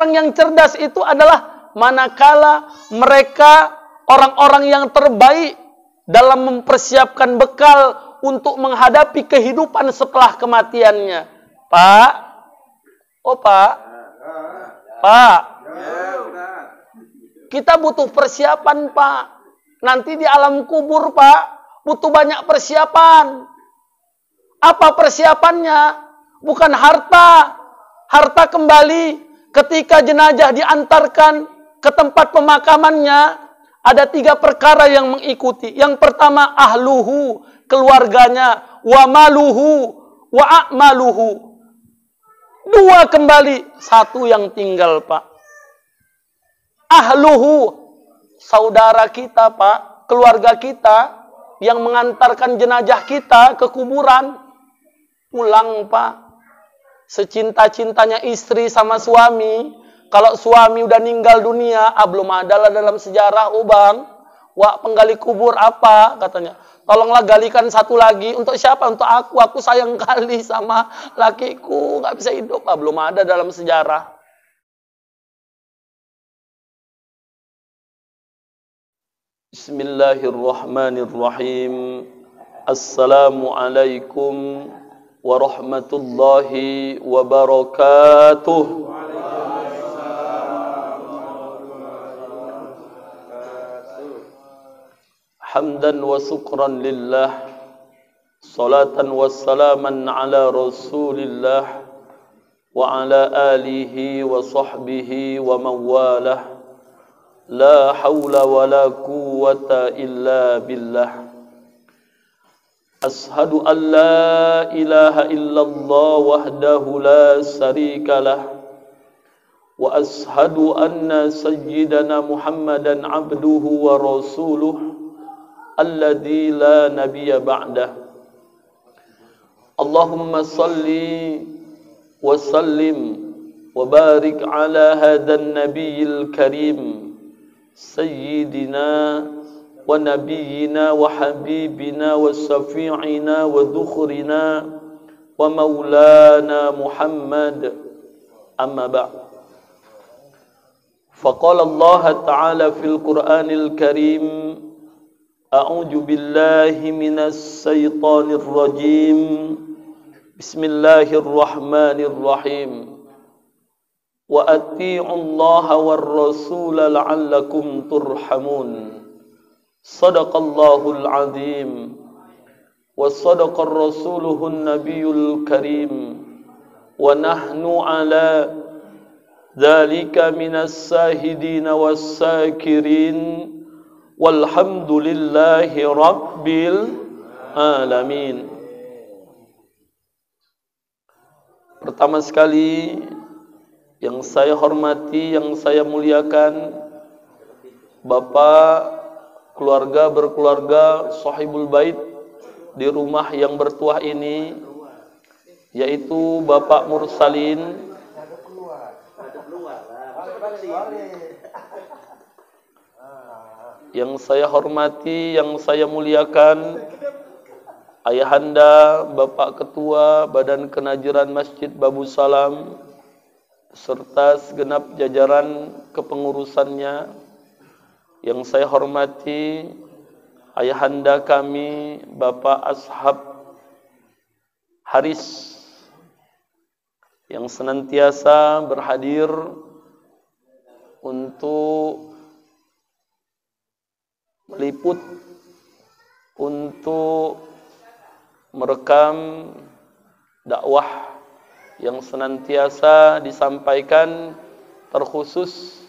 Orang yang cerdas itu adalah manakala mereka orang-orang yang terbaik dalam mempersiapkan bekal untuk menghadapi kehidupan setelah kematiannya. Pak, oh Pak, Pak, kita butuh persiapan Pak. Nanti di alam kubur Pak, butuh banyak persiapan. Apa persiapannya? Bukan harta. Harta kembali ketika jenazah diantarkan ke tempat pemakamannya, ada tiga perkara yang mengikuti. Yang pertama ahluhu, keluarganya, wa maluhu, wa a'maluhu. Dua kembali, satu yang tinggal, Pak. Ahluhu, saudara kita, Pak, keluarga kita yang mengantarkan jenazah kita ke kuburan. Pulang, Pak secinta-cintanya istri sama suami, kalau suami udah meninggal dunia, ah belum ada lah dalam sejarah, oh bang, wah penggali kubur apa katanya. Tolonglah galikan satu lagi untuk siapa? Untuk aku. Aku sayang kali sama lakiku, nggak bisa hidup. Ah belum ada dalam sejarah. Bismillahirrahmanirrahim. Assalamualaikum ورحمة الله وبركاته. حمدا وشكرا لله. صلاة وسلاما على رسول الله وعلى آله وصحبه ومن والاه لا حول ولا قوة إلا بالله. أشهد أن لا إله إلا الله وحده لا شريك له وأشهد أن سيدنا محمدا عبده ورسوله الذي لا نبي بعده اللهم صل وسلم وبارك على هذا النبي الكريم سيدنا ونبينا وحبيبنا وشفيعنا وذخرنا ومولانا محمد. أما بعد. فقال الله تعالى في القرآن الكريم أعوذ بالله من الشيطان الرجيم. بسم الله الرحمن الرحيم. وأطيعوا الله والرسول لعلكم ترحمون. صدق الله العظيم وصدق الرسوله النبي الكريم ونحن على ذلك من الساهدين والساكرين والحمد لله رب العالمين Pertama sekali yang saya hormati, yang saya muliakan Bapak keluarga berkeluarga sahibul bait di rumah yang bertuah ini yaitu Bapak Mursalin. Yang saya hormati, yang saya muliakan Ayahanda Bapak Ketua Badan Kenajiran Masjid Babu Salam serta segenap jajaran kepengurusannya yang saya hormati ayahanda kami Bapak Ashab Haris yang senantiasa berhadir untuk meliput untuk merekam dakwah yang senantiasa disampaikan terkhusus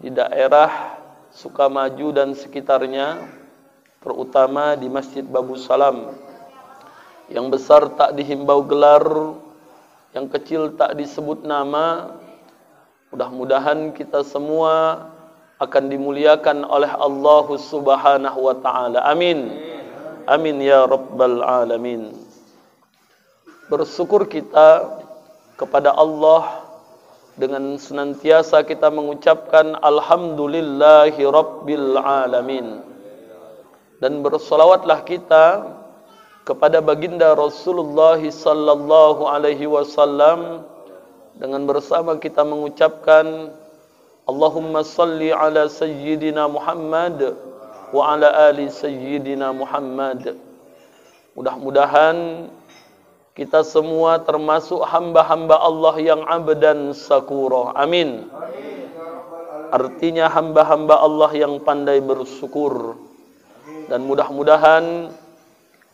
di daerah Sukamaju dan sekitarnya terutama di Masjid Babu Salam. Yang besar tak dihimbau gelar yang kecil tak disebut nama. Mudah-mudahan kita semua akan dimuliakan oleh Allah Subhanahu wa taala. Amin. Amin ya rabbal alamin. Bersyukur kita kepada Allah dengan senantiasa kita mengucapkan alhamdulillahi rabbil alamin dan bersolawatlah kita kepada baginda Rasulullah sallallahu alaihi wasallam dengan bersama kita mengucapkan Allahumma salli ala sayyidina Muhammad wa ala ali sayyidina Muhammad. Mudah-mudahan kita semua termasuk hamba-hamba Allah yang abdan sakura. Amin. Artinya hamba-hamba Allah yang pandai bersyukur. Dan mudah-mudahan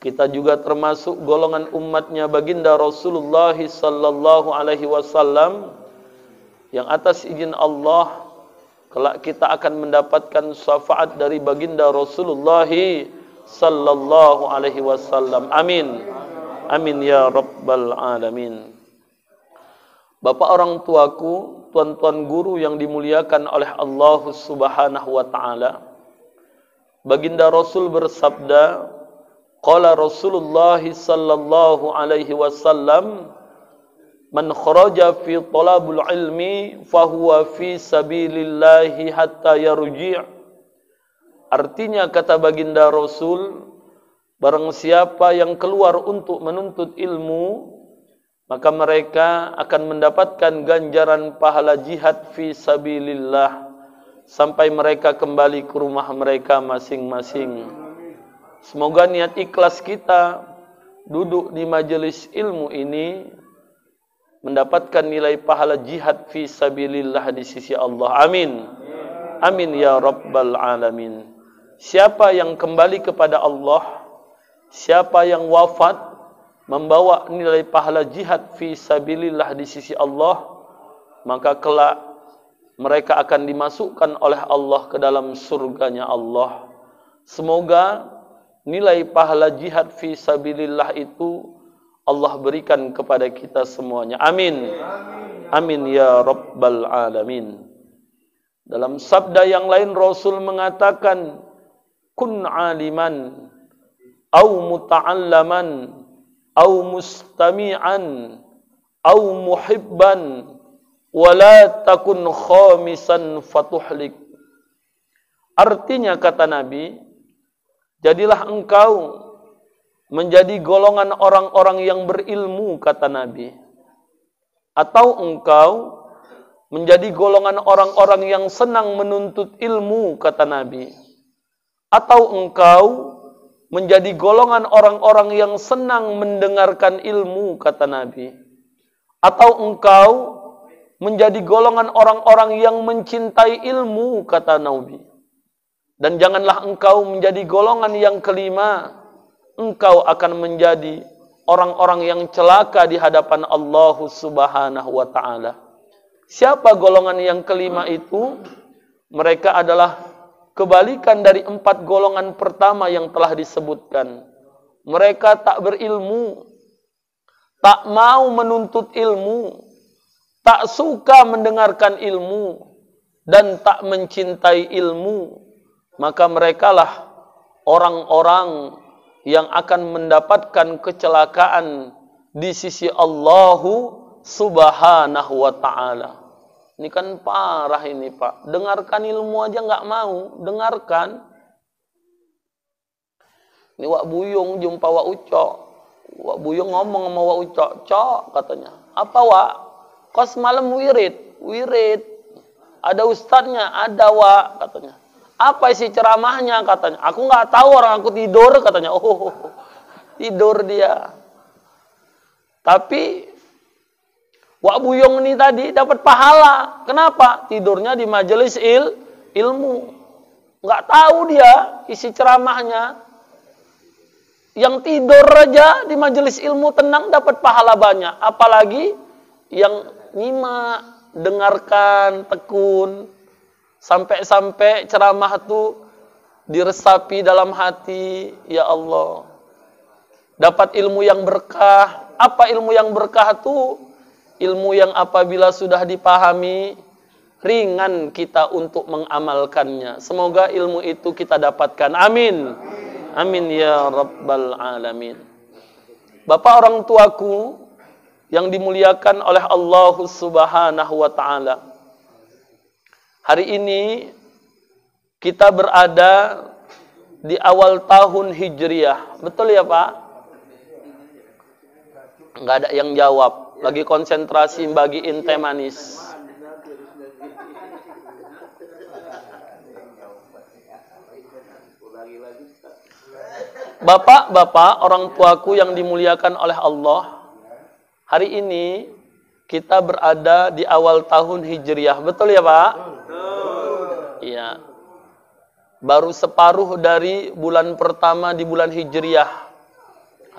kita juga termasuk golongan umatnya baginda Rasulullah sallallahu alaihi wasallam yang atas izin Allah kelak kita akan mendapatkan syafaat dari baginda Rasulullah sallallahu alaihi wasallam. Amin. Amin ya rabbal alamin. Bapak orang tuaku, tuan-tuan guru yang dimuliakan oleh Allah Subhanahu wa taala. Baginda Rasul bersabda, qala Rasulullah sallallahu alaihi wasallam, Man kharaja fi talabul ilmi fahuwa fi sabilillahi hatta yarji' Artinya kata baginda Rasul Barang siapa yang keluar untuk menuntut ilmu Maka mereka akan mendapatkan ganjaran pahala jihad fi sabilillah Sampai mereka kembali ke rumah mereka masing-masing Semoga niat ikhlas kita Duduk di majelis ilmu ini mendapatkan nilai pahala jihad fi sabilillah di sisi Allah. Amin. Amin ya rabbal alamin. Siapa yang kembali kepada Allah, siapa yang wafat membawa nilai pahala jihad fi sabilillah di sisi Allah, maka kelak mereka akan dimasukkan oleh Allah ke dalam surganya Allah. Semoga nilai pahala jihad fi sabilillah itu Allah berikan kepada kita semuanya. Amin. Amin ya rabbal alamin. Dalam sabda yang lain Rasul mengatakan kun aliman au muta'allaman au mustami'an au muhibban wala takun khamisan fatuhlik. Artinya kata Nabi, jadilah engkau menjadi golongan orang-orang yang berilmu kata Nabi atau engkau menjadi golongan orang-orang yang senang menuntut ilmu kata Nabi atau engkau menjadi golongan orang-orang yang senang mendengarkan ilmu kata Nabi atau engkau menjadi golongan orang-orang yang mencintai ilmu kata Nabi dan janganlah engkau menjadi golongan yang kelima engkau akan menjadi orang-orang yang celaka di hadapan Allah Subhanahu wa taala. Siapa golongan yang kelima itu? Mereka adalah kebalikan dari empat golongan pertama yang telah disebutkan. Mereka tak berilmu, tak mau menuntut ilmu, tak suka mendengarkan ilmu, dan tak mencintai ilmu. Maka merekalah orang-orang yang akan mendapatkan kecelakaan di sisi Allah Subhanahu wa taala. Ini kan parah ini, Pak. Dengarkan ilmu aja nggak mau, dengarkan. Ini Wak Buyung jumpa Wak Ucok. Wak Buyung ngomong sama Wak Ucok, "Cok," katanya. "Apa, Wak?" "Kos malam wirid." "Wirid." "Ada ustadznya?" "Ada, Wak," katanya. Apa isi ceramahnya katanya? Aku nggak tahu orang aku tidur katanya. Oh, tidur dia. Tapi Wak Buyong ini tadi dapat pahala. Kenapa? Tidurnya di majelis il, ilmu. Nggak tahu dia isi ceramahnya. Yang tidur aja di majelis ilmu tenang dapat pahala banyak. Apalagi yang nyimak, dengarkan, tekun, Sampai-sampai ceramah itu diresapi dalam hati, ya Allah. Dapat ilmu yang berkah. Apa ilmu yang berkah itu? Ilmu yang apabila sudah dipahami, ringan kita untuk mengamalkannya. Semoga ilmu itu kita dapatkan. Amin. Amin ya Rabbal Alamin. Bapak orang tuaku yang dimuliakan oleh Allah Subhanahu wa taala. Hari ini kita berada di awal tahun Hijriah. Betul ya Pak? Enggak ada yang jawab. Lagi konsentrasi bagiin teh manis. Bapak-bapak, orang tuaku yang dimuliakan oleh Allah, hari ini kita berada di awal tahun Hijriah. Betul ya, Pak? Iya. Baru separuh dari bulan pertama di bulan Hijriah.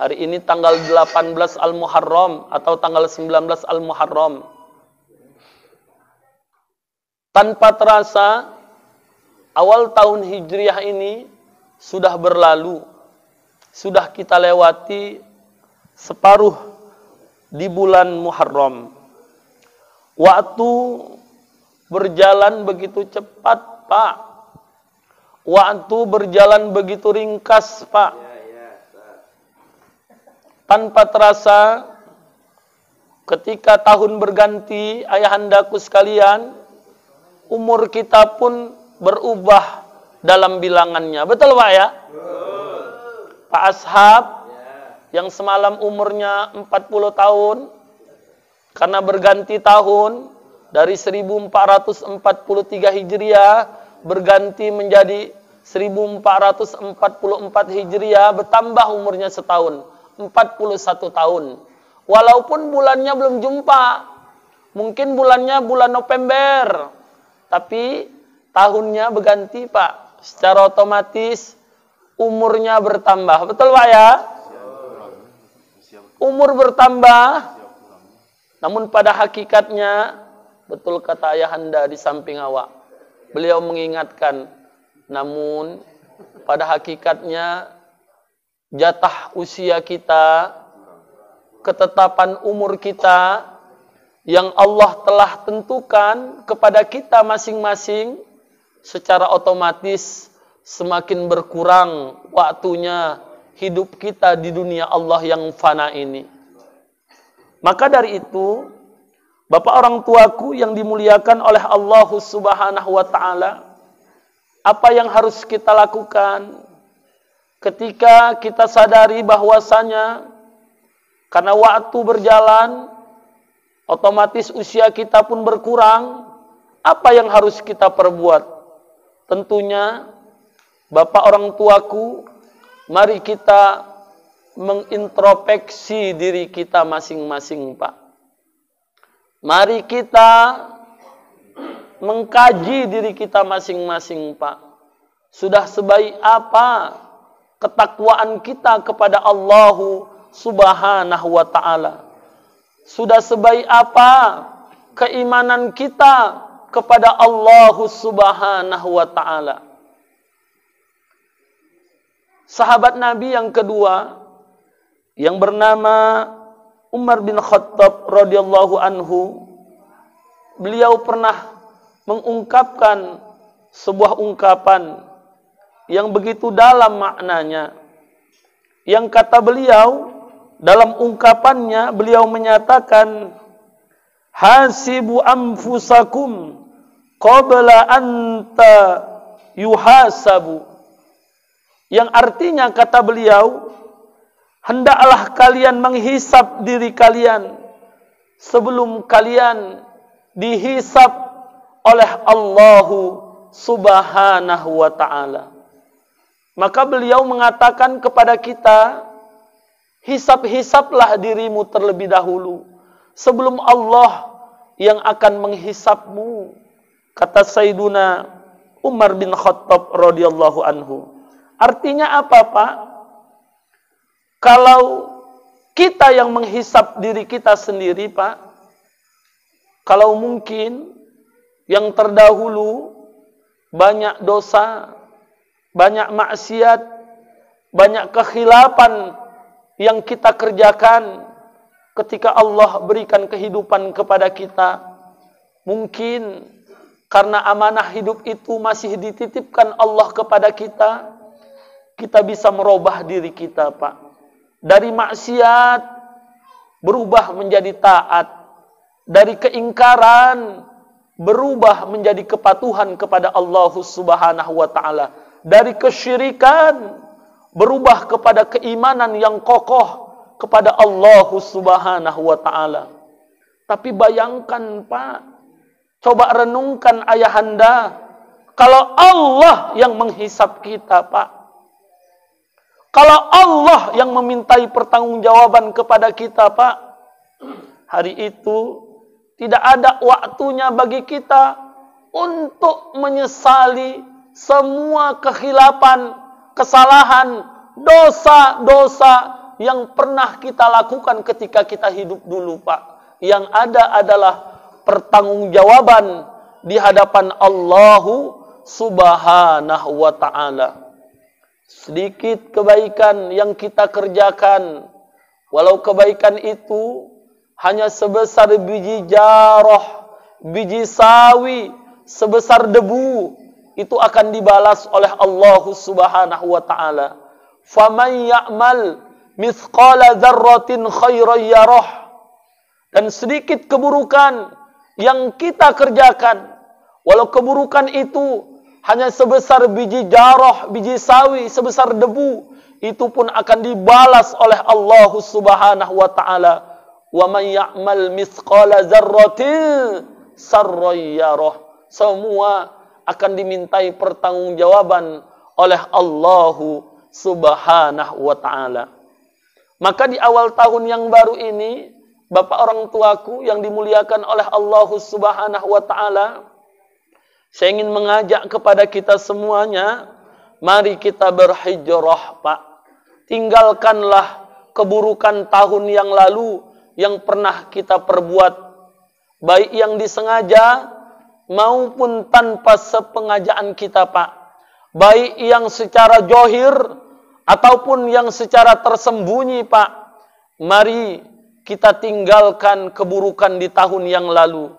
Hari ini tanggal 18 Al-Muharram atau tanggal 19 Al-Muharram. Tanpa terasa, awal tahun Hijriah ini sudah berlalu sudah kita lewati separuh di bulan Muharram. Waktu berjalan begitu cepat, Pak. Waktu berjalan begitu ringkas, Pak. Tanpa terasa ketika tahun berganti, ayahandaku sekalian, umur kita pun berubah dalam bilangannya. Betul, Pak ya? Pak Ashab yang semalam umurnya 40 tahun karena berganti tahun dari 1443 Hijriah berganti menjadi 1444 Hijriah bertambah umurnya setahun 41 tahun walaupun bulannya belum jumpa mungkin bulannya bulan November tapi tahunnya berganti Pak secara otomatis umurnya bertambah. Betul Pak ya? Umur bertambah, namun pada hakikatnya, betul kata ayahanda di samping awak. Beliau mengingatkan, namun pada hakikatnya jatah usia kita, ketetapan umur kita, yang Allah telah tentukan kepada kita masing-masing secara otomatis semakin berkurang waktunya hidup kita di dunia Allah yang fana ini. Maka dari itu, Bapak orang tuaku yang dimuliakan oleh Allah Subhanahu wa taala, apa yang harus kita lakukan ketika kita sadari bahwasanya karena waktu berjalan otomatis usia kita pun berkurang, apa yang harus kita perbuat? Tentunya Bapak orang tuaku, mari kita mengintrospeksi diri kita masing-masing, Pak. Mari kita mengkaji diri kita masing-masing, Pak. Sudah sebaik apa ketakwaan kita kepada Allah Subhanahu wa taala? Sudah sebaik apa keimanan kita kepada Allah Subhanahu wa taala? sahabat Nabi yang kedua yang bernama Umar bin Khattab radhiyallahu anhu beliau pernah mengungkapkan sebuah ungkapan yang begitu dalam maknanya yang kata beliau dalam ungkapannya beliau menyatakan hasibu anfusakum qabla anta yuhasabu yang artinya kata beliau, hendaklah kalian menghisap diri kalian sebelum kalian dihisap oleh Allahu Subhanahu wa taala. Maka beliau mengatakan kepada kita, hisap-hisaplah dirimu terlebih dahulu sebelum Allah yang akan menghisapmu. Kata Sayyiduna Umar bin Khattab radhiyallahu anhu. Artinya apa, Pak? Kalau kita yang menghisap diri kita sendiri, Pak, kalau mungkin yang terdahulu banyak dosa, banyak maksiat, banyak kekhilapan yang kita kerjakan ketika Allah berikan kehidupan kepada kita. Mungkin karena amanah hidup itu masih dititipkan Allah kepada kita, kita bisa merubah diri kita, Pak. Dari maksiat berubah menjadi taat. Dari keingkaran berubah menjadi kepatuhan kepada Allah Subhanahu wa taala. Dari kesyirikan berubah kepada keimanan yang kokoh kepada Allah Subhanahu wa taala. Tapi bayangkan Pak, coba renungkan ayahanda, kalau Allah yang menghisap kita Pak, kalau Allah yang memintai pertanggungjawaban kepada kita Pak, hari itu tidak ada waktunya bagi kita untuk menyesali semua kehilapan, kesalahan, dosa-dosa yang pernah kita lakukan ketika kita hidup dulu, Pak. Yang ada adalah pertanggungjawaban di hadapan Allahu Subhanahu wa taala. Sedikit kebaikan yang kita kerjakan, walau kebaikan itu hanya sebesar biji jarah, biji sawi, sebesar debu, itu akan dibalas oleh Allah Subhanahu wa taala. Faman ya'mal mithqala dzarratin khairan yarah dan sedikit keburukan yang kita kerjakan walau keburukan itu hanya sebesar biji jarah, biji sawi, sebesar debu, itu pun akan dibalas oleh Allah Subhanahu wa taala. Wa man ya'mal mithqala dzarratin Semua akan dimintai pertanggungjawaban oleh Allah Subhanahu wa taala. Maka di awal tahun yang baru ini, Bapak orang tuaku yang dimuliakan oleh Allah Subhanahu wa taala, saya ingin mengajak kepada kita semuanya, mari kita berhijrah, Pak. Tinggalkanlah keburukan tahun yang lalu yang pernah kita perbuat, baik yang disengaja maupun tanpa sepengajaan kita, Pak. Baik yang secara johir ataupun yang secara tersembunyi Pak. Mari kita tinggalkan keburukan di tahun yang lalu.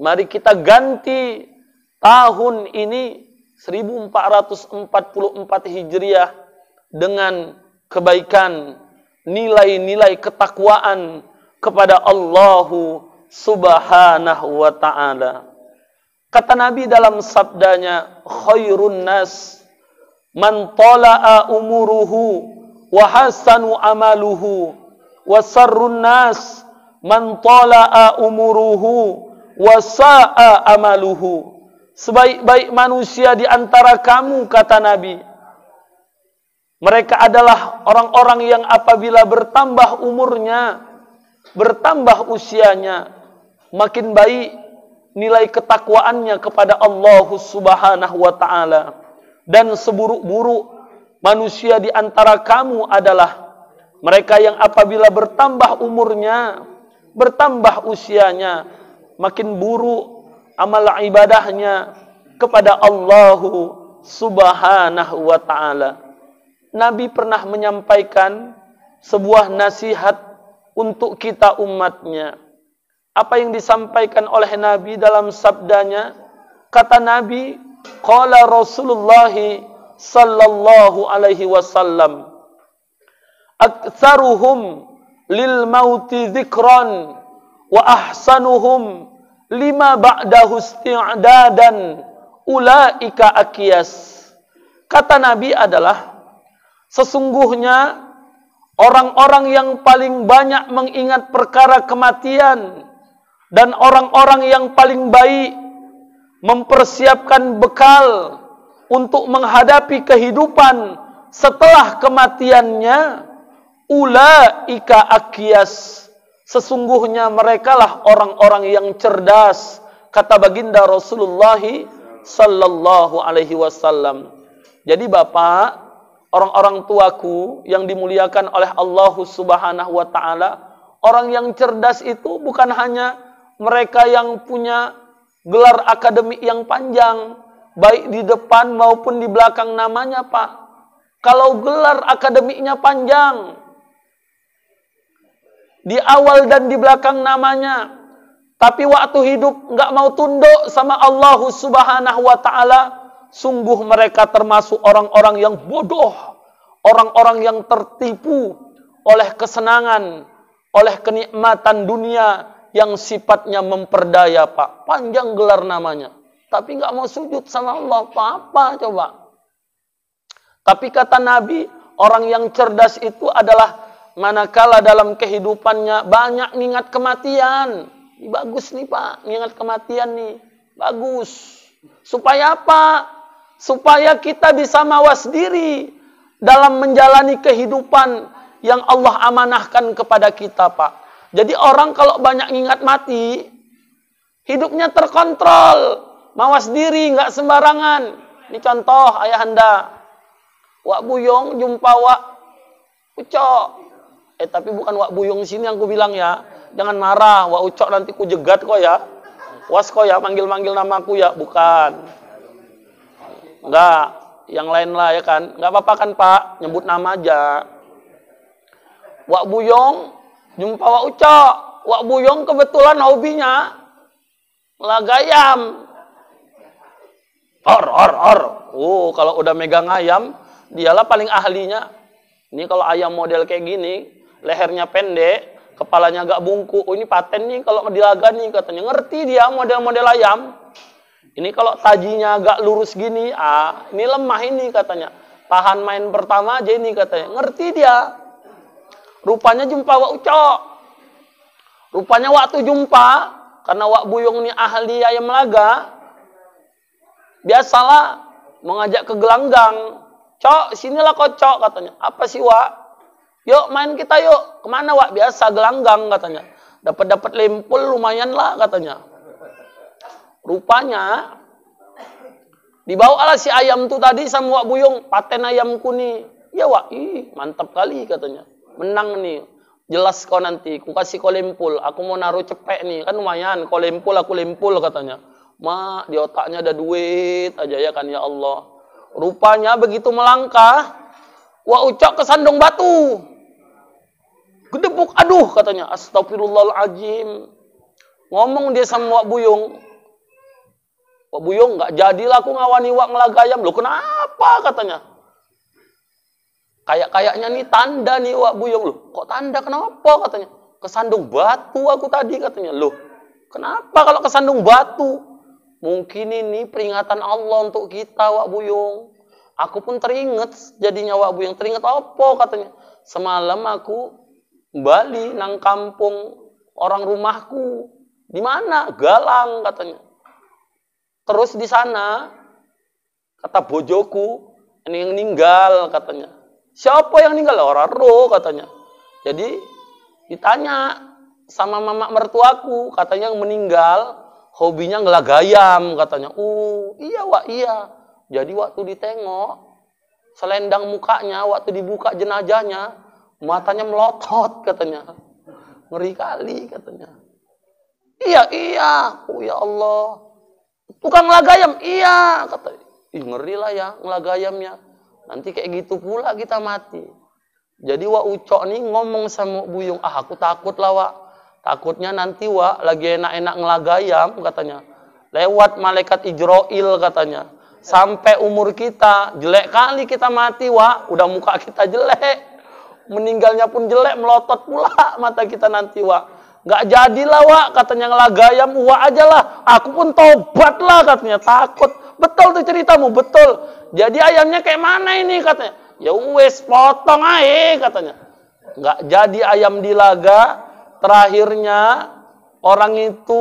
Mari kita ganti tahun ini 1444 Hijriah dengan kebaikan nilai-nilai ketakwaan kepada Allah Subhanahu wa taala kata Nabi dalam sabdanya khairun nas man tala'a umuruhu wa hasanu amaluhu wa sarrun nas man tala'a umuruhu wa sa'a amaluhu. Sebaik-baik manusia di antara kamu kata Nabi. Mereka adalah orang-orang yang apabila bertambah umurnya bertambah usianya makin baik nilai ketakwaannya kepada Allah Subhanahu wa taala dan seburuk-buruk manusia di antara kamu adalah mereka yang apabila bertambah umurnya, bertambah usianya, makin buruk amal ibadahnya kepada Allah Subhanahu wa taala. Nabi pernah menyampaikan sebuah nasihat untuk kita umatnya. Apa yang disampaikan oleh Nabi dalam sabdanya? Kata Nabi, Qala Rasulullah sallallahu alaihi wasallam Aktsaruhum lil mauti dzikran wa ahsanuhum lima ba'dahu isti'dadan ulaika akiyas Kata Nabi adalah sesungguhnya orang-orang yang paling banyak mengingat perkara kematian dan orang-orang yang paling baik mempersiapkan bekal untuk menghadapi kehidupan setelah kematiannya ulaika akyas sesungguhnya merekalah orang-orang yang cerdas kata baginda Rasulullah sallallahu alaihi wasallam. Jadi Bapak orang-orang tuaku yang dimuliakan oleh Allah Subhanahu wa taala orang yang cerdas itu bukan hanya mereka yang punya gelar akademik yang panjang, baik di depan maupun di belakang namanya, Pak. Kalau gelar akademiknya panjang, di awal dan di belakang namanya, tapi waktu hidup nggak mau tunduk sama Allah Subhanahu wa taala, sungguh mereka termasuk orang-orang yang bodoh, orang-orang yang tertipu oleh kesenangan, oleh kenikmatan dunia yang sifatnya memperdaya pak panjang gelar namanya tapi nggak mau sujud sama Allah apa-apa coba tapi kata Nabi orang yang cerdas itu adalah manakala dalam kehidupannya banyak ingat kematian bagus nih Pak, mengingat kematian nih. Bagus. Supaya apa? Supaya kita bisa mawas diri dalam menjalani kehidupan yang Allah amanahkan kepada kita, Pak. Jadi orang kalau banyak ingat mati, hidupnya terkontrol, mawas diri, nggak sembarangan. Ini contoh ayahanda. Wak Buyong jumpa Wak Ucok. Eh tapi bukan Wak Buyong sini yang ku bilang ya. Jangan marah, Wak Ucok nanti ku jegat kok ya. Was kok ya, manggil-manggil namaku ya. Bukan. Enggak, yang lain lah ya kan. Enggak apa-apa kan Pak, nyebut nama aja. Wak Buyong jumpa Wak Ucok. Wak Buyong kebetulan hobinya lagayam. Or, or, or. Oh, kalau udah megang ayam, dialah paling ahlinya. Ini kalau ayam model kayak gini, lehernya pendek, kepalanya agak bungkuk. Oh, ini paten nih kalau dilaga nih katanya. Ngerti dia model-model ayam. Ini kalau tajinya agak lurus gini, ah, ini lemah ini katanya. Tahan main pertama aja ini katanya. Ngerti dia. Rupanya jumpa Wak Ucok. Rupanya waktu jumpa, karena Wak Buyung ini ahli ayam laga, biasalah mengajak ke gelanggang. Cok, sinilah kau cok katanya. Apa sih Wak? Yuk main kita yuk. Ke mana Wak? Biasa gelanggang katanya. Dapat-dapat lempul lumayan lah katanya. Rupanya dibawa lah si ayam tuh tadi sama Wak Buyung. Paten ayam nih. Ya Wak, ih mantap kali katanya. Menang nih. Jelas kau nanti. Ku kasih kau lempul. Aku mau naruh cepek nih. Kan lumayan. Kau lempul, aku lempul katanya. Ma, di otaknya ada duit aja ya kan ya Allah. Rupanya begitu melangkah, wa ucok kesandung batu. Gedebuk, aduh katanya, astagfirullahaladzim. Ngomong dia sama Wak Buyung. Wak Buyung nggak jadilah aku ngawani Wak ngelagayam. Loh kenapa katanya. Kayak-kayaknya nih tanda nih Wak Buyung. Loh kok tanda kenapa katanya. Kesandung batu aku tadi katanya. Loh kenapa kalau kesandung batu? Mungkin ini peringatan Allah untuk kita, Wak Buyung. Aku pun teringat jadinya Wak Buyung. Teringat apa katanya? Semalam aku Bali nang kampung orang rumahku. Di mana? Galang katanya. Terus di sana kata bojoku ini yang meninggal katanya. Siapa yang meninggal? Orang roh katanya. Jadi ditanya sama mama mertuaku katanya yang meninggal hobinya ngelagayam katanya. Oh, iya Wak, iya. Jadi waktu ditengok, selendang mukanya, waktu dibuka jenazahnya, matanya melotot katanya. Ngeri kali katanya. Iya, iya. Oh ya Allah. Tukang ngelagayam, iya. Kata, Ih, ngeri lah ya ngelagayamnya. Nanti kayak gitu pula kita mati. Jadi Wak Ucok nih ngomong sama Buyung, ah aku takut lah Wak Takutnya nanti wa lagi enak-enak ngelagayam katanya. Lewat malaikat Ijroil katanya. Sampai umur kita jelek kali kita mati wa, udah muka kita jelek. Meninggalnya pun jelek, melotot pula mata kita nanti wa. Gak jadilah wa katanya ngelagayam wa aja lah. Aku pun tobat lah katanya takut. Betul tuh ceritamu betul. Jadi ayamnya kayak mana ini katanya. Ya wes potong aja katanya. Gak jadi ayam dilaga, terakhirnya orang itu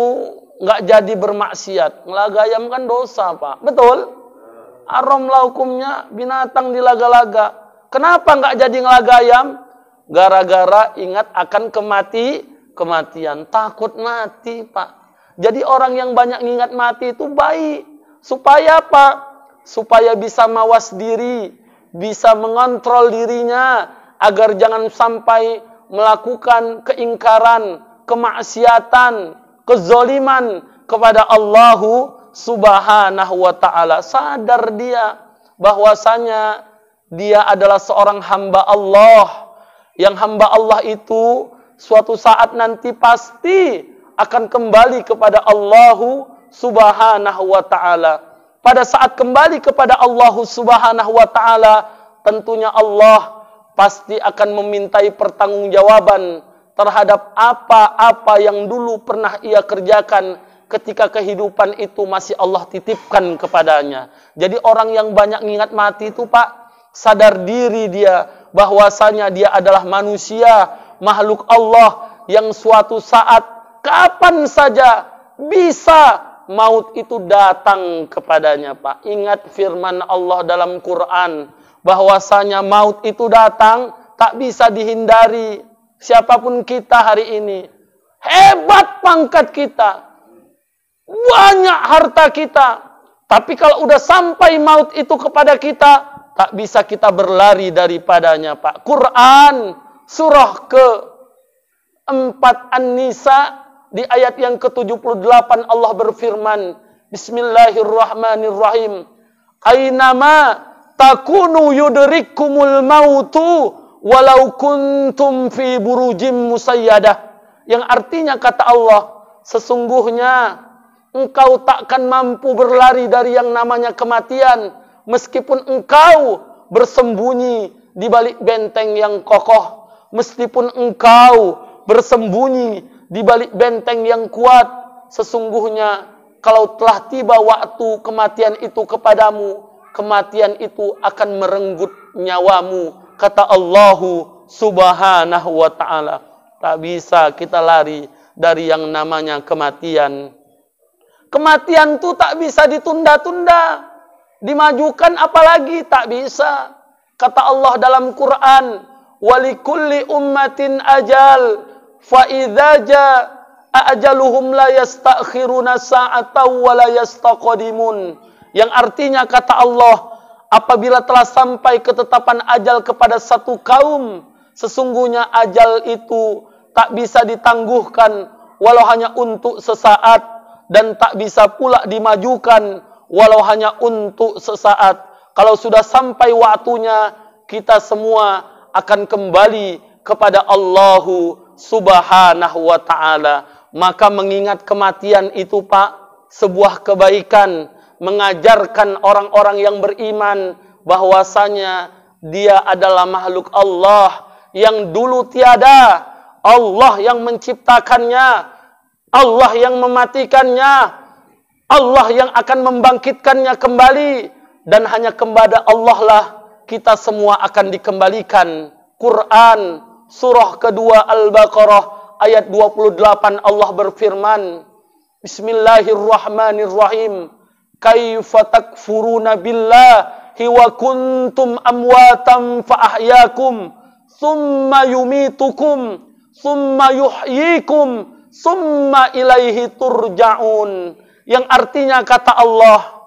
nggak jadi bermaksiat. Ngelagayam kan dosa, Pak. Betul? Arom hukumnya binatang dilaga-laga. Kenapa nggak jadi ngelagayam? Gara-gara ingat akan kemati, kematian. Takut mati, Pak. Jadi orang yang banyak ingat mati itu baik. Supaya apa? Supaya bisa mawas diri, bisa mengontrol dirinya agar jangan sampai melakukan keingkaran, kemaksiatan, kezoliman kepada Allahu Subhanahu wa taala. Sadar dia bahwasanya dia adalah seorang hamba Allah. Yang hamba Allah itu suatu saat nanti pasti akan kembali kepada Allahu Subhanahu wa taala. Pada saat kembali kepada Allahu Subhanahu wa taala, tentunya Allah pasti akan memintai pertanggungjawaban terhadap apa-apa yang dulu pernah ia kerjakan ketika kehidupan itu masih Allah titipkan kepadanya. Jadi orang yang banyak ingat mati itu Pak, sadar diri dia bahwasanya dia adalah manusia, makhluk Allah yang suatu saat kapan saja bisa maut itu datang kepadanya, Pak. Ingat firman Allah dalam Quran bahwasanya maut itu datang tak bisa dihindari siapa pun kita hari ini. Hebat pangkat kita. Banyak harta kita. Tapi kalau udah sampai maut itu kepada kita, tak bisa kita berlari daripadanya, Pak. Quran surah ke 4 An-Nisa di ayat yang ke-78 Allah berfirman, Bismillahirrahmanirrahim. Ainama takunu yudrikumul mautu walau kuntum fi burujim musayyadah. Yang artinya kata Allah, sesungguhnya engkau takkan mampu berlari dari yang namanya kematian meskipun engkau bersembunyi di balik benteng yang kokoh, meskipun engkau bersembunyi di balik benteng yang kuat, sesungguhnya kalau telah tiba waktu kematian itu kepadamu, kematian itu akan merenggut nyawamu, kata Allahu Subhanahu wa taala. Tak bisa kita lari dari yang namanya kematian. Kematian itu tak bisa ditunda-tunda. Dimajukan apalagi tak bisa. Kata Allah dalam Quran, "Walikulli ummatin ajal, fa idza jaa ajaluhum la yastakhiruna sa'atan wa la yastaqdimun." Yang artinya kata Allah, apabila telah sampai ketetapan ajal kepada satu kaum, sesungguhnya ajal itu tak bisa ditangguhkan walau hanya untuk sesaat dan tak bisa pula dimajukan walau hanya untuk sesaat. Kalau sudah sampai waktunya kita semua akan kembali kepada Allahu Subhanahu wa taala. Maka mengingat kematian itu Pak sebuah kebaikan mengajarkan orang-orang yang beriman bahwasanya dia adalah makhluk Allah yang dulu tiada. Allah yang menciptakannya, Allah yang mematikannya, Allah yang akan membangkitkannya kembali. Dan hanya kepada Allah lah kita semua akan dikembalikan. Quran surah kedua Al-Baqarah ayat 28 Allah berfirman Bismillahirrahmanirrahim Kaifa takfuruna billahi wa kuntum amwatan fa ahyakum thumma yumitukum summa yuhyikum summa ilaihi turja'un yang artinya kata Allah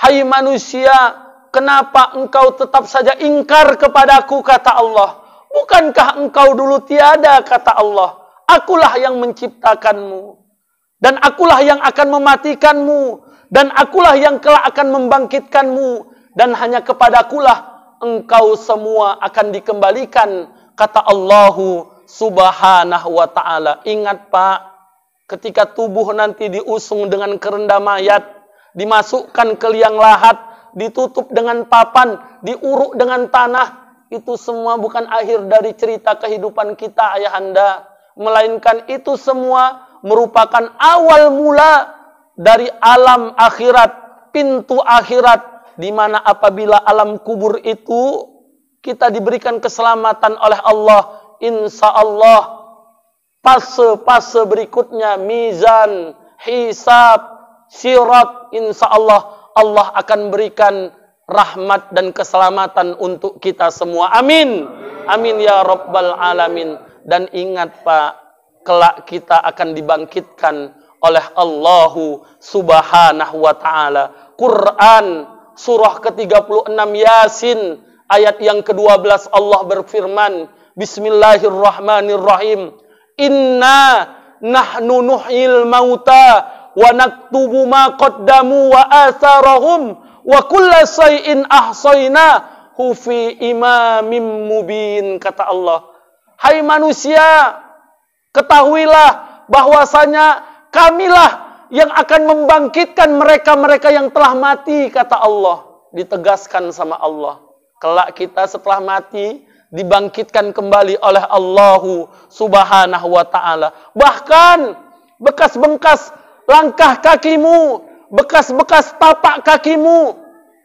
hai manusia kenapa engkau tetap saja ingkar kepadaku kata Allah? Bukankah engkau dulu tiada kata Allah? Akulah yang menciptakanmu. Dan akulah yang akan mematikanmu. Dan akulah yang kelak akan membangkitkanmu. Dan hanya kepadakulah engkau semua akan dikembalikan kata Allahu Subhanahu wa taala. Ingat Pak, ketika tubuh nanti diusung dengan kerenda mayat, dimasukkan ke liang lahat, ditutup dengan papan, diuruk dengan tanah, itu semua bukan akhir dari cerita kehidupan kita ayah anda. Melainkan itu semua merupakan awal mula dari alam akhirat, pintu akhirat, di mana apabila alam kubur itu kita diberikan keselamatan oleh Allah, insya Allah fase-fase berikutnya mizan, hisab, sirat, insya Allah Allah akan berikan rahmat dan keselamatan untuk kita semua. Amin. Amin ya rabbal alamin. Dan ingat Pak, kelak kita akan dibangkitkan oleh Allahu Subhanahu wa taala. Quran surah ke-36 Yasin Ayat yang ke-12 Allah berfirman, Bismillahirrahmanirrahim. Inna nahnu nuhyil mauta wa naktubu ma qaddamu wa atharahum wa kulla say'in ahsaynahu fi imamin mubin kata Allah. Hai manusia, ketahuilah bahwasanya kamilah yang akan membangkitkan mereka-mereka yang telah mati kata Allah. Ditegaskan sama Allah. Kelak kita setelah mati dibangkitkan kembali oleh Allahu Subhanahu wa taala. Bahkan bekas-bekas langkah kakimu, bekas-bekas tapak kakimu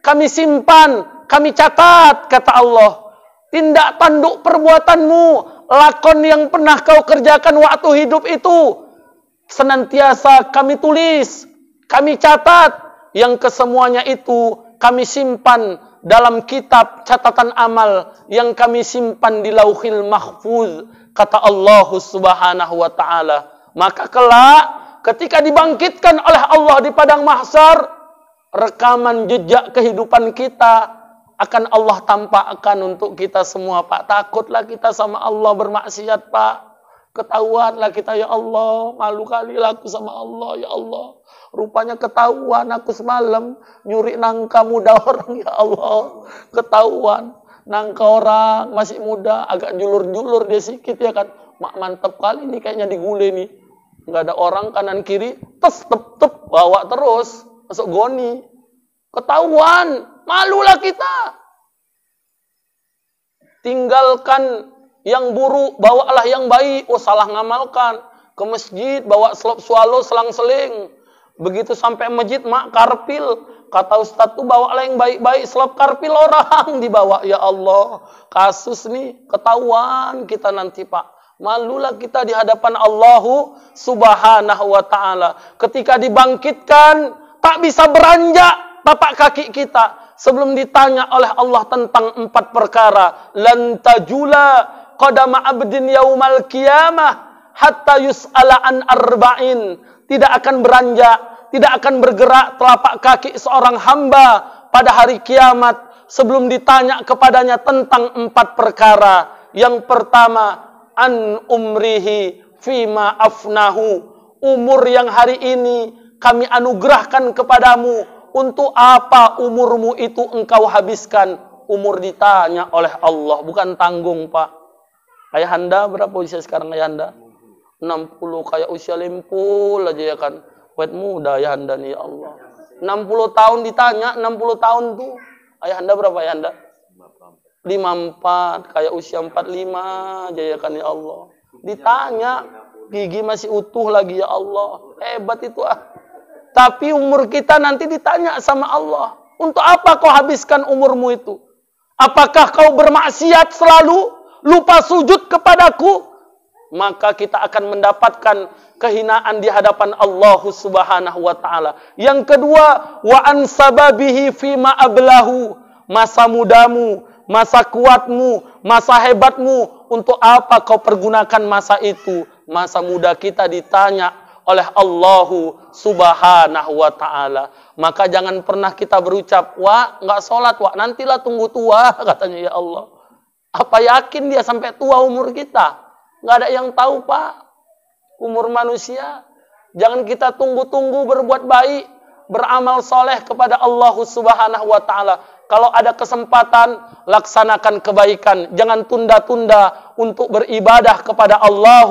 kami simpan, kami catat kata Allah. Tindak tanduk perbuatanmu, lakon yang pernah kau kerjakan waktu hidup itu senantiasa kami tulis, kami catat, yang kesemuanya itu kami simpan dalam kitab catatan amal yang kami simpan di lauhil mahfuz kata Allah Subhanahu wa taala maka kelak ketika dibangkitkan oleh Allah di padang mahsyar rekaman jejak kehidupan kita akan Allah tampakkan untuk kita semua Pak takutlah kita sama Allah bermaksiat Pak ketahuanlah kita ya Allah malu kali aku sama Allah ya Allah Rupanya ketahuan aku semalam nyuri nangka muda orang ya Allah. Ketahuan nangka orang masih muda agak julur-julur dia sedikit ya kan. Mak mantep kali nih kayaknya digule nih. Nggak ada orang kanan kiri, tes tep tep bawa terus masuk goni. Ketahuan, malulah kita. Tinggalkan yang buruk, bawalah yang baik. Oh salah ngamalkan. Ke masjid, bawa selop swallow selang-seling Begitu sampai masjid mak karpil. Kata Ustaz tuh bawa yang baik-baik. Selap karpil orang dibawa. Ya Allah. Kasus nih ketahuan kita nanti pak. Malulah kita di hadapan Allahu subhanahu wa ta'ala. Ketika dibangkitkan. Tak bisa beranjak tapak kaki kita. Sebelum ditanya oleh Allah tentang empat perkara. Lantajula qadama abdin yaumal qiyamah. Hatta yus'ala an arba'in tidak akan beranjak, tidak akan bergerak telapak kaki seorang hamba pada hari kiamat sebelum ditanya kepadanya tentang empat perkara. Yang pertama, an umrihi fima afnahu. Umur yang hari ini kami anugerahkan kepadamu. Untuk apa umurmu itu engkau habiskan? Umur ditanya oleh Allah, bukan tanggung pak. Ayah anda berapa usia sekarang ayah anda? 60 kayak usia lempul aja ya kan. Wet muda ya anda nih ya Allah. 60 tahun ditanya, 60 tahun tuh. Ayah anda berapa ayah anda? 54, kayak usia 45 aja ya Allah. Ditanya, gigi masih utuh lagi ya Allah. Hebat itu ah. Tapi umur kita nanti ditanya sama Allah. Untuk apa kau habiskan umurmu itu? Apakah kau bermaksiat selalu? Lupa sujud kepadaku? maka kita akan mendapatkan kehinaan di hadapan Allah Subhanahu wa taala. Yang kedua, wa an sababihi fima ablahu, masa mudamu, masa kuatmu, masa hebatmu, untuk apa kau pergunakan masa itu? Masa muda kita ditanya oleh Allah Subhanahu wa taala. Maka jangan pernah kita berucap, "Wah, enggak sholat, wah, nantilah tunggu tua," katanya ya Allah. Apa yakin dia sampai tua umur kita? Nggak ada yang tahu Pak. Umur manusia. Jangan kita tunggu-tunggu berbuat baik. Beramal soleh kepada Allah subhanahu wa ta'ala. Kalau ada kesempatan, laksanakan kebaikan. Jangan tunda-tunda untuk beribadah kepada Allah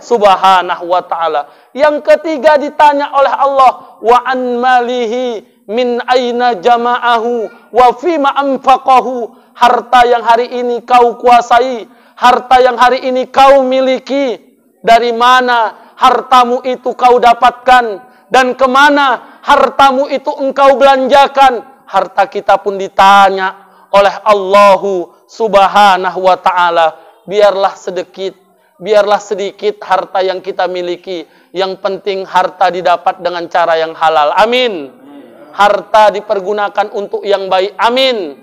subhanahu wa ta'ala. Yang ketiga ditanya oleh Allah. Wa an malihi min aina jama'ahu wa fima anfaqahu. Harta yang hari ini kau kuasai harta yang hari ini kau miliki, dari mana hartamu itu kau dapatkan, dan ke mana hartamu itu engkau belanjakan. Harta kita pun ditanya oleh Allahu subhanahu wa ta'ala. Biarlah sedikit, biarlah sedikit harta yang kita miliki. Yang penting harta didapat dengan cara yang halal. Amin. Harta dipergunakan untuk yang baik. Amin.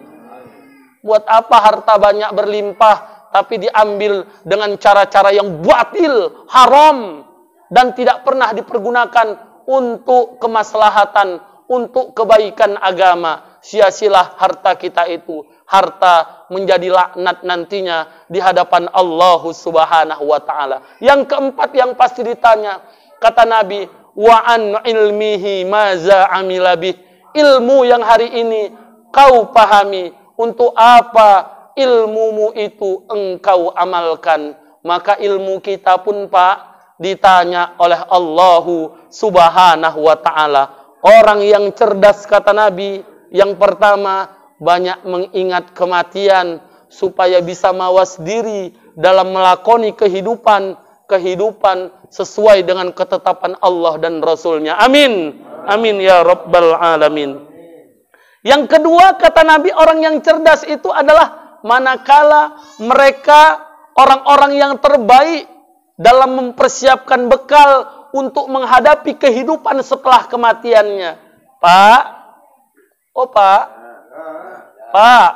Buat apa harta banyak berlimpah tapi diambil dengan cara-cara yang batil, haram dan tidak pernah dipergunakan untuk kemaslahatan, untuk kebaikan agama. Sia-silah harta kita itu. Harta menjadi laknat nantinya di hadapan Allah Subhanahu wa taala. Yang keempat yang pasti ditanya, kata Nabi, wa an ilmihi maza amilabih. Ilmu yang hari ini kau pahami untuk apa ilmumu itu engkau amalkan. Maka ilmu kita pun Pak ditanya oleh Allahu subhanahu wa ta'ala. Orang yang cerdas kata Nabi, yang pertama banyak mengingat kematian supaya bisa mawas diri dalam melakoni kehidupan kehidupan sesuai dengan ketetapan Allah dan Rasulnya. Amin. Amin ya Rabbal Alamin. Yang kedua kata Nabi orang yang cerdas itu adalah manakala mereka orang-orang yang terbaik dalam mempersiapkan bekal untuk menghadapi kehidupan setelah kematiannya. Pak, oh Pak, Pak,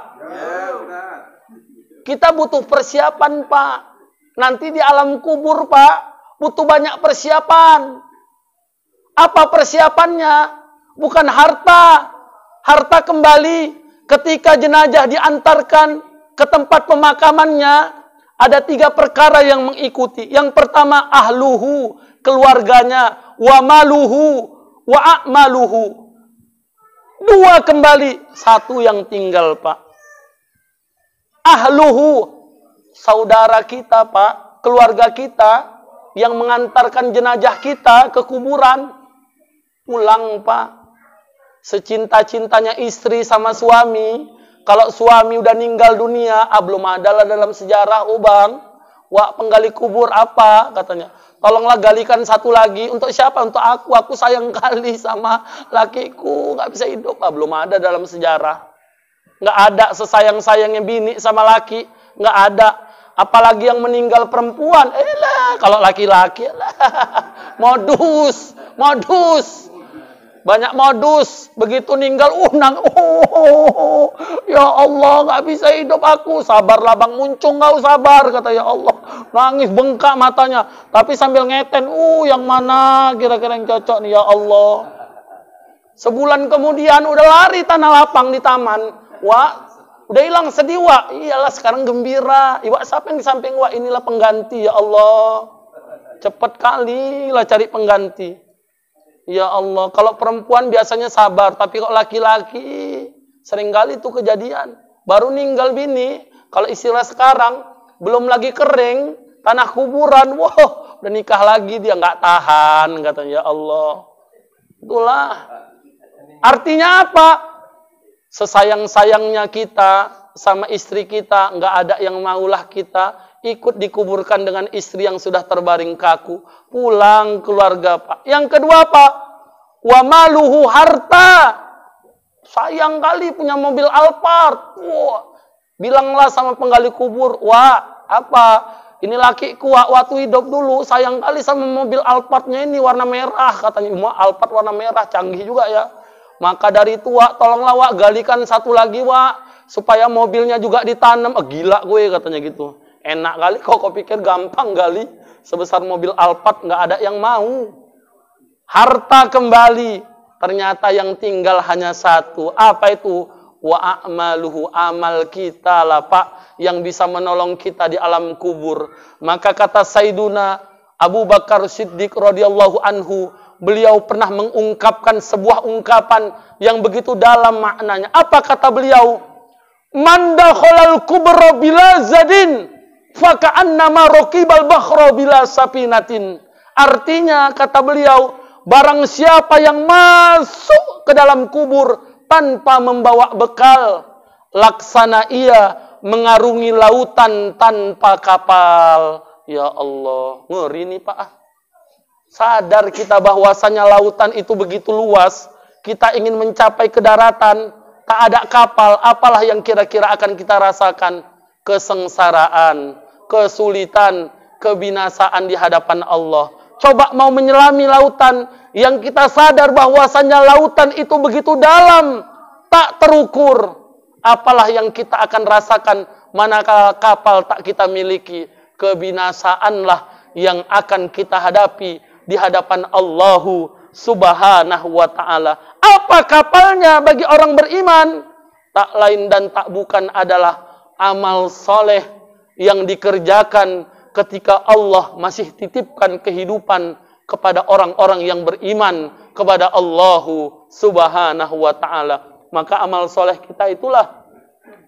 kita butuh persiapan Pak. Nanti di alam kubur Pak, butuh banyak persiapan. Apa persiapannya? Bukan harta. Harta kembali ketika jenazah diantarkan ke tempat pemakamannya, ada tiga perkara yang mengikuti. Yang pertama ahluhu, keluarganya, wa maluhu, wa a'maluhu. Dua kembali, satu yang tinggal, Pak. Ahluhu, saudara kita, Pak, keluarga kita yang mengantarkan jenazah kita ke kuburan. Pulang, Pak. Secinta-cintanya istri sama suami, kalau suami udah meninggal dunia, ah belum ada lah dalam sejarah, oh bang. Wah penggali kubur apa katanya. Tolonglah galikan satu lagi. Untuk siapa? Untuk aku. Aku sayang kali sama lakiku. Gak bisa hidup. Ah, belum ada dalam sejarah. Gak ada sesayang-sayangnya bini sama laki. Gak ada. Apalagi yang meninggal perempuan. Eh lah, kalau laki-laki lah. Modus. Modus. Banyak modus. Begitu ninggal, unang. Uh, oh, ya Allah, nggak bisa hidup aku. Sabarlah bang, muncung kau sabar. Kata ya Allah. Nangis, bengkak matanya. Tapi sambil ngeten, uh, yang mana kira-kira yang cocok nih ya Allah. Sebulan kemudian udah lari tanah lapang di taman. Wah, udah hilang sedih, Wak. Iyalah sekarang gembira. Iwak siapa yang di samping Wak? Inilah pengganti ya Allah. Cepat kali lah cari pengganti. Ya Allah, kalau perempuan biasanya sabar, tapi kalau laki-laki sering kali itu kejadian. Baru ninggal bini, kalau istilah sekarang belum lagi kering, tanah kuburan, wah, udah nikah lagi dia nggak tahan, katanya ya Allah. Itulah. Artinya apa? Sesayang-sayangnya kita sama istri kita, nggak ada yang maulah kita ikut dikuburkan dengan istri yang sudah terbaring kaku. Pulang keluarga Pak. Yang kedua Pak, wa maluhu harta. Sayang kali punya mobil Alphard. Wah, bilanglah sama penggali kubur, wah apa? Ini lakiku waktu hidup dulu sayang kali sama mobil Alphardnya ini warna merah katanya. Mau Alphard warna merah canggih juga ya. Maka dari itu tolonglah Wak galikan satu lagi Wak supaya mobilnya juga ditanam. Oh, gila gue katanya gitu. Enak kali kok kau pikir gampang kali. Sebesar mobil Alphard nggak ada yang mau. Harta kembali. Ternyata yang tinggal hanya satu. Apa itu? Wa a'maluhu amal kita lah Pak. Yang bisa menolong kita di alam kubur. Maka kata Sayyiduna Abu Bakar Siddiq radhiyallahu anhu. Beliau pernah mengungkapkan sebuah ungkapan yang begitu dalam maknanya. Apa kata beliau? Manda kholal bila zadin Rokibal bila sapinatin. Artinya kata beliau, barang siapa yang masuk ke dalam kubur tanpa membawa bekal, laksana ia mengarungi lautan tanpa kapal. Ya Allah, ngeri nih Pak. Sadar kita bahwasanya lautan itu begitu luas, kita ingin mencapai ke daratan, tak ada kapal, apalah yang kira-kira akan kita rasakan? kesengsaraan, kesulitan, kebinasaan di hadapan Allah. Coba mau menyelami lautan yang kita sadar bahwasanya lautan itu begitu dalam, tak terukur. Apalah yang kita akan rasakan manakala kapal tak kita miliki. Kebinasaanlah yang akan kita hadapi di hadapan Allahu subhanahu wa ta'ala. Apa kapalnya bagi orang beriman? Tak lain dan tak bukan adalah amal soleh yang dikerjakan ketika Allah masih titipkan kehidupan kepada orang-orang yang beriman kepada Allahu subhanahu wa ta'ala. Maka amal soleh kita itulah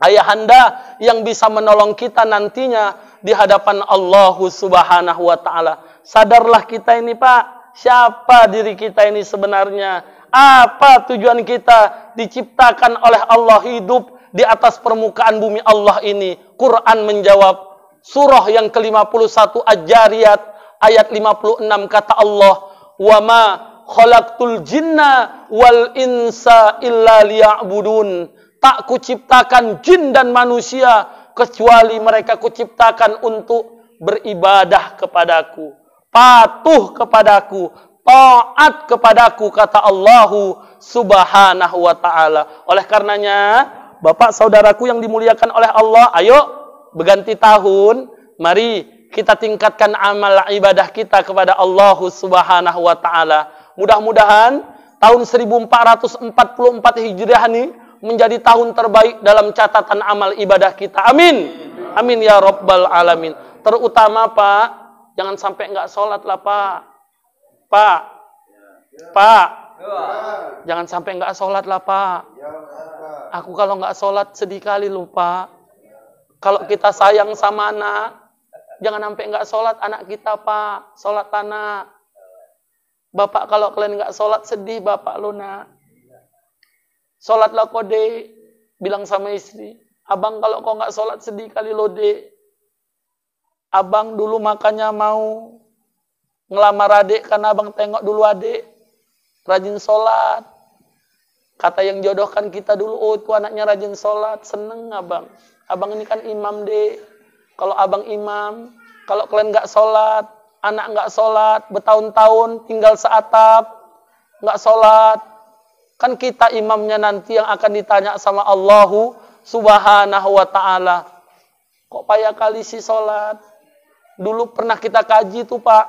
ayahanda yang bisa menolong kita nantinya di hadapan Allahu subhanahu wa ta'ala. Sadarlah kita ini Pak, siapa diri kita ini sebenarnya? Apa tujuan kita diciptakan oleh Allah hidup di atas permukaan bumi Allah ini. Quran menjawab surah yang ke-51 Aj-Jariyat ayat 56 kata Allah, "Wa ma khalaqtul jinna wal insa illa liya'budun." Tak kuciptakan jin dan manusia kecuali mereka kuciptakan untuk beribadah kepadaku, patuh kepadaku, taat kepadaku kata Allahu Subhanahu wa taala. Oleh karenanya, Bapak saudaraku yang dimuliakan oleh Allah, ayo berganti tahun, mari kita tingkatkan amal ibadah kita kepada Allah Subhanahu wa taala. Mudah-mudahan tahun 1444 Hijriah ini menjadi tahun terbaik dalam catatan amal ibadah kita. Amin. Amin ya rabbal alamin. Terutama Pak, jangan sampai enggak sholat lah Pak. Pak, Pak, jangan sampai enggak sholat lah Pak. Aku kalau enggak sholat sedih kali lupa. Kalau kita sayang sama anak, jangan sampai enggak sholat anak kita Pak. Sholat anak. Bapak kalau kalian enggak sholat sedih Bapak lu nak. Sholatlah kode. Bilang sama istri. Abang kalau kau nggak sholat sedih kali lo de. Abang dulu makanya mau ngelamar adik karena abang tengok dulu adik. Rajin sholat. Kata yang jodohkan kita dulu, oh itu anaknya rajin sholat. Seneng abang. Abang ini kan imam deh. Kalau abang imam, kalau kalian nggak sholat, anak nggak sholat, bertahun-tahun tinggal seatap, nggak sholat, Kan kita imamnya nanti yang akan ditanya sama Allahu subhanahu wa ta'ala. Kok payah kali sih sholat? Dulu pernah kita kaji tuh pak.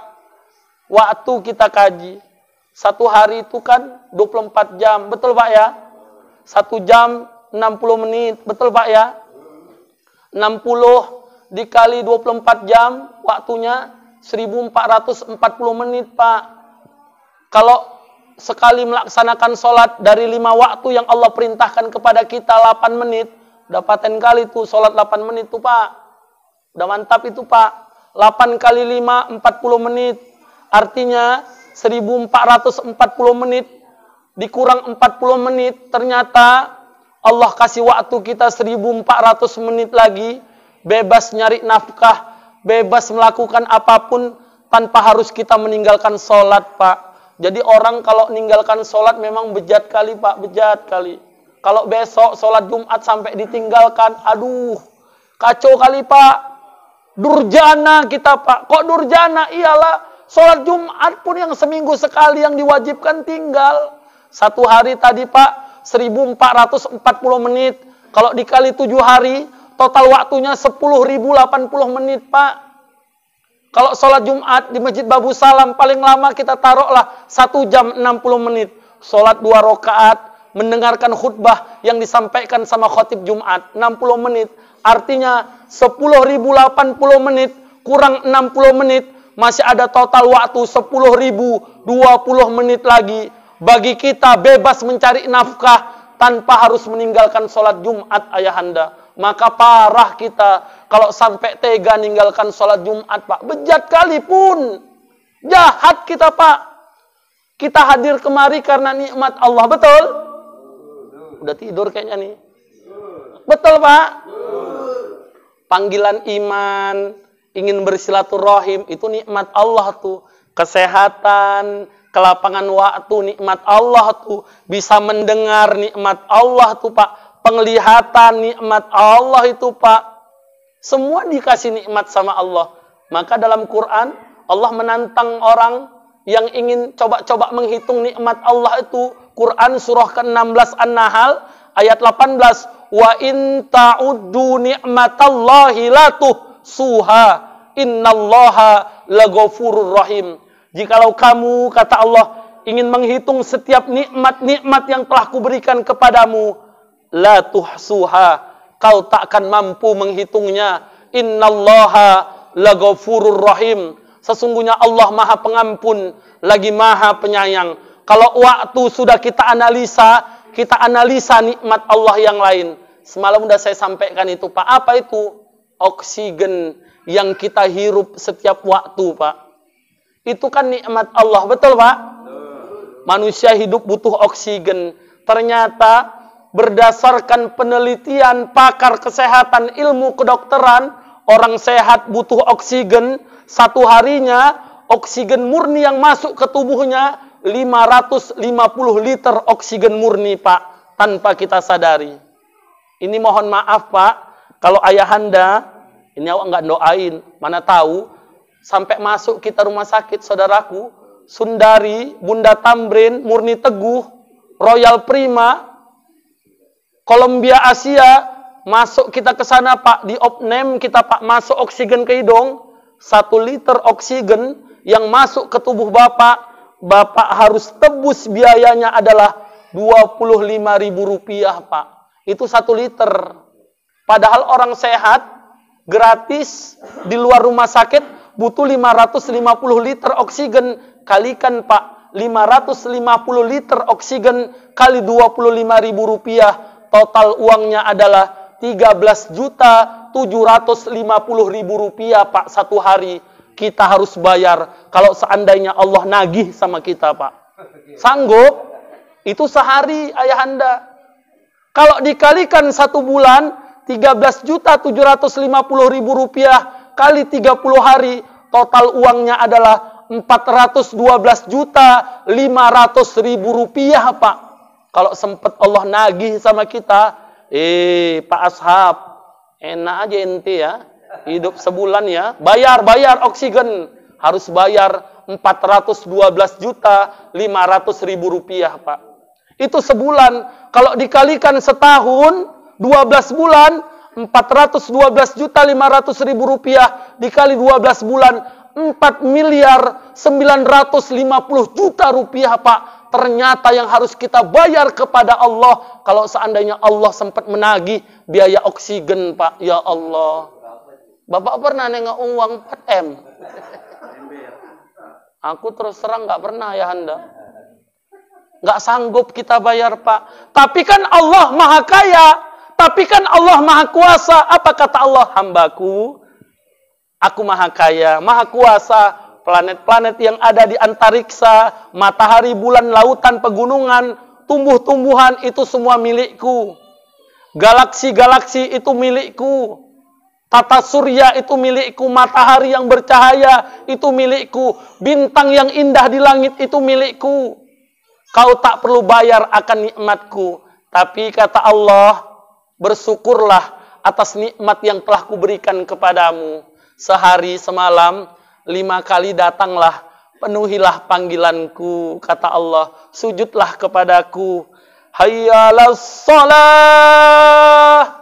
Waktu kita kaji. Satu hari itu kan 24 jam. Betul pak ya? Satu jam 60 menit. Betul pak ya? 60 dikali 24 jam. Waktunya 1440 menit pak. Kalau sekali melaksanakan sholat dari lima waktu yang Allah perintahkan kepada kita 8 menit, dapatin kali itu sholat 8 menit tuh Pak. Udah mantap itu Pak. 8 kali 5, 40 menit. Artinya 1440 menit dikurang 40 menit. Ternyata Allah kasih waktu kita 1400 menit lagi. Bebas nyari nafkah. Bebas melakukan apa pun tanpa harus kita meninggalkan sholat Pak. Jadi orang kalau meninggalkan sholat memang bejat kali pak, bejat kali. Kalau besok sholat Jumat sampai ditinggalkan, aduh, kacau kali pak. Durjana kita pak. Kok durjana? Iyalah, sholat Jumat pun yang seminggu sekali yang diwajibkan tinggal. Satu hari tadi pak, 1440 menit. Kalau dikali tujuh hari, total waktunya 10.080 menit pak. Kalau sholat Jumat di Masjid Babu Salam paling lama kita taruhlah satu jam 60 menit. Sholat dua rakaat, mendengarkan khutbah yang disampaikan sama khotib Jumat 60 menit. Artinya 10.080 menit kurang 60 menit masih ada total waktu 10.020 menit lagi bagi kita bebas mencari nafkah tanpa harus meninggalkan sholat Jumat ayahanda. Maka parah kita kalau sampai tega ninggalkan sholat Jumat, Pak. Bejat kali pun. Jahat kita, Pak. Kita hadir kemari karena nikmat Allah. Betul? Udah tidur kayaknya nih. Betul, Pak? Panggilan iman, ingin bersilaturahim, itu nikmat Allah tuh. Kesehatan, kelapangan waktu, nikmat Allah tuh. Bisa mendengar nikmat Allah tuh, Pak. Penglihatan, nikmat Allah itu, Pak semua dikasih nikmat sama Allah. Maka dalam Quran Allah menantang orang yang ingin coba-coba menghitung nikmat Allah itu. Quran surah ke-16 An-Nahl ayat 18. Wa in ta'uddu ni'matallahi la tuhsuha. Innallaha laghafurur rahim. Jikalau kamu kata Allah ingin menghitung setiap nikmat-nikmat yang telah kuberikan kepadamu, la tuhsuha kau takkan mampu menghitungnya. Innallaha laghafurur rahim. Sesungguhnya Allah Maha Pengampun lagi Maha Penyayang. Kalau waktu sudah kita analisa, kita analisa nikmat Allah yang lain. Semalam sudah saya sampaikan itu, Pak. Apa itu? Oksigen yang kita hirup setiap waktu, Pak. Itu kan nikmat Allah, betul, Pak? Manusia hidup butuh oksigen. Ternyata berdasarkan penelitian pakar kesehatan ilmu kedokteran, orang sehat butuh oksigen satu harinya, oksigen murni yang masuk ke tubuhnya 550 liter oksigen murni, Pak, tanpa kita sadari. Ini mohon maaf, Pak, Kalau ayahanda, ini awak nggak doain, mana tahu sampai masuk kita rumah sakit saudaraku, Sundari, Bunda Tamrin, Murni Teguh, Royal Prima, Columbia Asia, masuk kita ke sana Pak, di opnem kita Pak masuk oksigen ke hidung, satu liter oksigen yang masuk ke tubuh Bapak, Bapak harus tebus biayanya adalah 25 ribu rupiah Pak. Itu satu liter. Padahal orang sehat, gratis, di luar rumah sakit, butuh 550 liter oksigen. Kalikan Pak, 550 liter oksigen kali 25 ribu rupiah. Total uangnya adalah 13 juta 750 ribu rupiah Pak satu hari. Kita harus bayar. Kalau seandainya Allah nagih sama kita Pak. Sanggup? Itu sehari ayah anda. Kalau dikalikan satu bulan 13 juta 750 ribu rupiah kali 30 hari total uangnya adalah 412 juta 500 ribu rupiah Pak kalau sempat Allah nagih sama kita, eh Pak Ashab, enak aja ente ya. Hidup sebulan ya, bayar bayar oksigen harus bayar 412 juta 500 ribu rupiah Pak. Itu sebulan. Kalau dikalikan setahun, 12 bulan, 412 juta 500 ribu rupiah dikali 12 bulan, 4 miliar 950 juta rupiah Pak. Ternyata yang harus kita bayar kepada Allah kalau seandainya Allah sempat menagih biaya oksigen Pak. Ya Allah. Bapak pernah nengok uang 4M aku terus terang nggak pernah ya Anda. Nggak sanggup kita bayar Pak. Tapi kan Allah maha kaya tapi kan Allah maha kuasa apa kata Allah hambaku aku maha kaya maha kuasa planet-planet yang ada di antariksa, matahari, bulan, lautan, pegunungan, tumbuh-tumbuhan itu semua milikku. Galaksi-galaksi itu milikku. Tata surya itu milikku, matahari yang bercahaya itu milikku, bintang yang indah di langit itu milikku. Kau tak perlu bayar akan nikmatku, tapi kata Allah, bersyukurlah atas nikmat yang telah kuberikan kepadamu. Sehari semalam lima kali datanglah, penuhilah panggilanku, kata Allah, sujudlah kepadaku, hayyalas salah,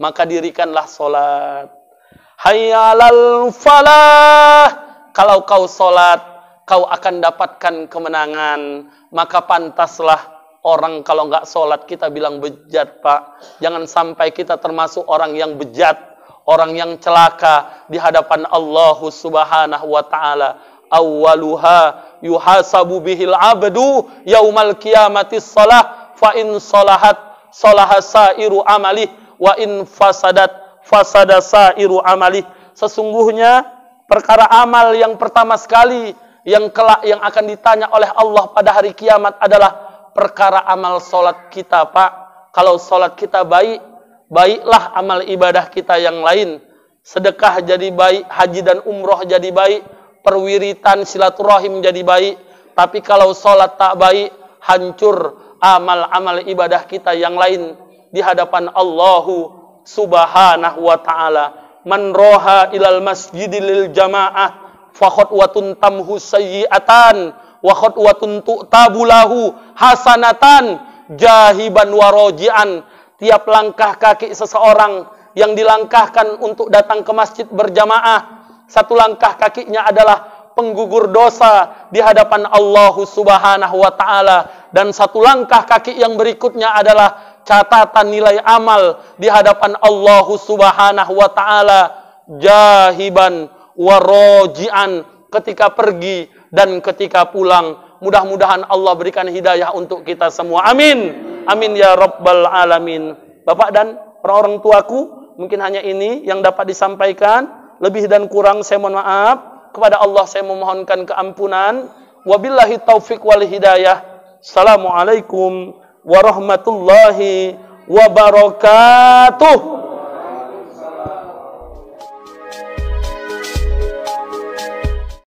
maka dirikanlah solat. Hayyalal falah, kalau kau solat, kau akan dapatkan kemenangan, maka pantaslah orang kalau nggak sholat kita bilang bejat pak. Jangan sampai kita termasuk orang yang bejat orang yang celaka di hadapan Allah Subhanahu wa taala. Awwaluha yuhasabu bihil abdu yaumal qiyamati shalah fa in salahat salaha sairu amali wa in fasadat fasada sairu amali. Sesungguhnya perkara amal yang pertama sekali yang kelak yang akan ditanya oleh Allah pada hari kiamat adalah perkara amal solat kita, Pak. Kalau solat kita baik, baiklah amal ibadah kita yang lain. Sedekah jadi baik, haji dan umroh jadi baik, perwiritan silaturahim jadi baik. Tapi kalau sholat tak baik, hancur amal-amal ibadah kita yang lain di hadapan Allahu subhanahu wa ta'ala. Man roha ilal masjidil jamaah fakhot watun tamhu sayyi'atan wa khotwatun tu'tabulahu hasanatan jahiban waroji'an tiap langkah kaki seseorang yang dilangkahkan untuk datang ke masjid berjamaah, satu langkah kakinya adalah penggugur dosa di hadapan Allah Subhanahu wa taala. Dan satu langkah kaki yang berikutnya adalah catatan nilai amal di hadapan Allah Subhanahu wa taala. Jahiban warojian ketika pergi dan ketika pulang mudah-mudahan Allah berikan hidayah untuk kita semua amin Amin ya rabbal alamin. Bapak dan orang-orang tuaku, mungkin hanya ini yang dapat disampaikan. Lebih dan kurang saya mohon maaf. Kepada Allah saya memohonkan keampunan. Wabillahi taufik wal hidayah. Assalamualaikum warahmatullahi wabarakatuh.